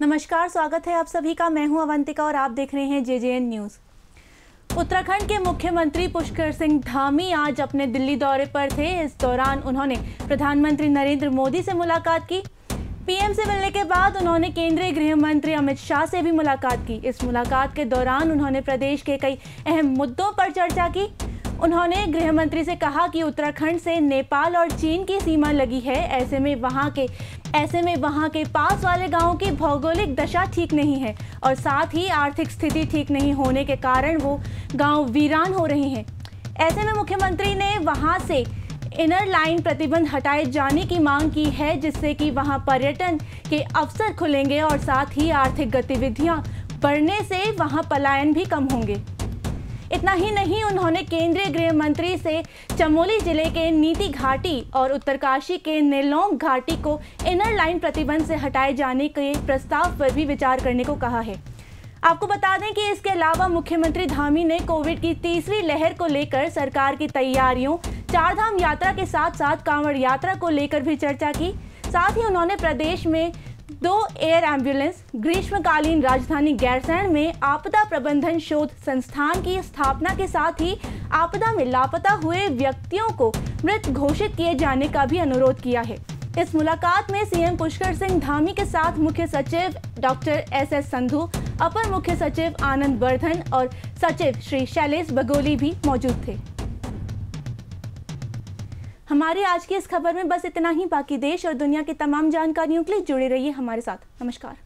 नमस्कार, स्वागत है आप सभी का। मैं हूँ अवंतिका और आप देख रहे हैं J J N news. Uttarakhand के मुख्यमंत्री पुष्कर सिंह धामी आज अपने दिल्ली दौरे पर थे। इस दौरान उन्होंने प्रधानमंत्री नरेंद्र मोदी से मुलाकात की। पीएम से मिलने के बाद उन्होंने केंद्रीय गृह मंत्री अमित शाह से भी मुलाकात की। इस मुलाकात के दौरान उन्होंने प्रदेश के कई अहम मुद्दों पर चर्चा की। उन्होंने गृह मंत्री से कहा कि उत्तराखंड से नेपाल और चीन की सीमा लगी है। ऐसे में वहाँ के ऐसे में वहाँ के पास वाले गाँवों की भौगोलिक दशा ठीक नहीं है और साथ ही आर्थिक स्थिति ठीक नहीं होने के कारण वो गाँव वीरान हो रहे हैं। ऐसे में मुख्यमंत्री ने वहाँ से इनर लाइन प्रतिबंध हटाए जाने की मांग की है, जिससे कि वहाँ पर्यटन के अवसर खुलेंगे और साथ ही आर्थिक गतिविधियाँ बढ़ने से वहाँ पलायन भी कम होंगे। इतना ही नहीं, उन्होंने केंद्रीय गृह मंत्री से चमोली ज़िले के नीति घाटी और उत्तरकाशी के नेलोंग घाटी को इनर लाइन प्रतिबंध से हटाए जाने के प्रस्ताव पर भी विचार करने को कहा है। आपको बता दें कि इसके अलावा मुख्यमंत्री धामी ने कोविड की तीसरी लहर को लेकर सरकार की तैयारियों, चारधाम यात्रा के साथ साथ कांवड़ यात्रा को लेकर भी चर्चा की। साथ ही उन्होंने प्रदेश में दो एयर एंबुलेंस ग्रीष्मकालीन राजधानी गैरसैंण में आपदा प्रबंधन शोध संस्थान की स्थापना के साथ ही आपदा में लापता हुए व्यक्तियों को मृत घोषित किए जाने का भी अनुरोध किया है। इस मुलाकात में सीएम पुष्कर सिंह धामी के साथ मुख्य सचिव डॉक्टर एस एस संधु, अपर मुख्य सचिव आनंद वर्धन और सचिव श्री शैलेश बगोली भी मौजूद थे। हमारी आज की इस खबर में बस इतना ही। बाकी देश और दुनिया की तमाम जानकारियों के लिए जुड़े रहिए हमारे साथ। नमस्कार।